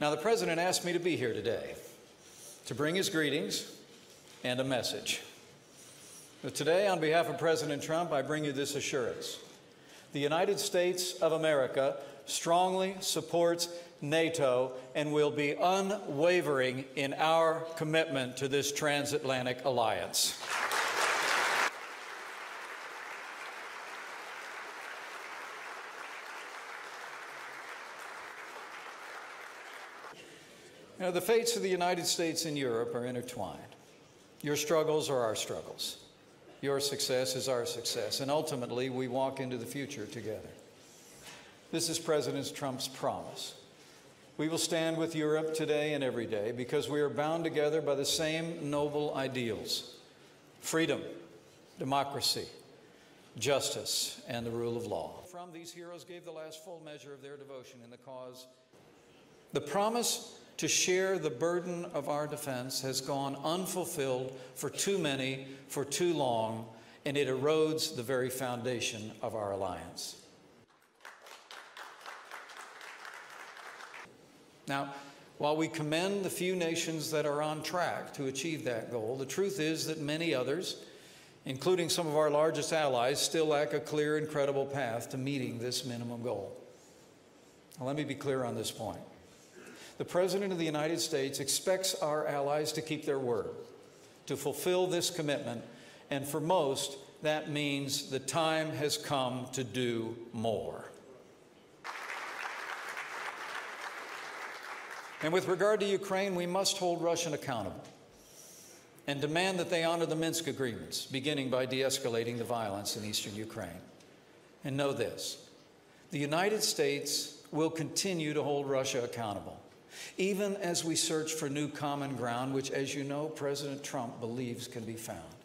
Now, the President asked me to be here today to bring his greetings and a message. But today, on behalf of President Trump, I bring you this assurance. The United States of America strongly supports NATO and will be unwavering in our commitment to this transatlantic alliance. You know, the fates of the United States and Europe are intertwined. Your struggles are our struggles. Your success is our success. And ultimately, we walk into the future together. This is President Trump's promise. We will stand with Europe today and every day because we are bound together by the same noble ideals freedom, democracy, justice, and the rule of law. From these heroes gave the last full measure of their devotion in the cause. The promise to share the burden of our defense has gone unfulfilled for too many, for too long, and it erodes the very foundation of our alliance. Now, while we commend the few nations that are on track to achieve that goal, the truth is that many others, including some of our largest allies, still lack a clear and credible path to meeting this minimum goal. Now, let me be clear on this point. The President of the United States expects our allies to keep their word, to fulfill this commitment, and for most, that means the time has come to do more. And with regard to Ukraine, we must hold Russia accountable and demand that they honor the Minsk agreements, beginning by de escalating the violence in eastern Ukraine. And know this the United States will continue to hold Russia accountable, even as we search for new common ground, which, as you know, President Trump believes can be found.